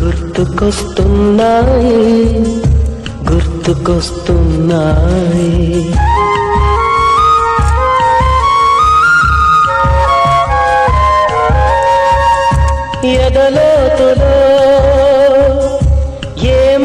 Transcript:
గుర్తుకొస్తున్నాయి గుర్తుకొస్తున్నాయి. ఎదలోతులో